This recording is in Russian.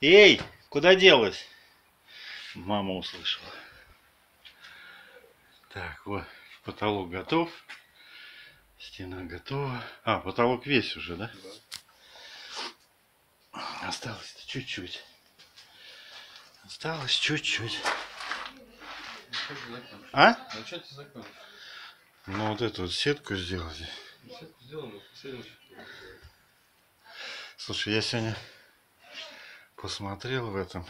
Эй, куда делась? Мама услышала. Так, вот, потолок готов. Стена готова. А, потолок весь уже, да? Да. Осталось-то чуть-чуть. Осталось чуть-чуть. А? Начать и закончить. Ну вот эту вот сетку сделать. Сетку последующий. Слушай, я сегодня посмотрел в этом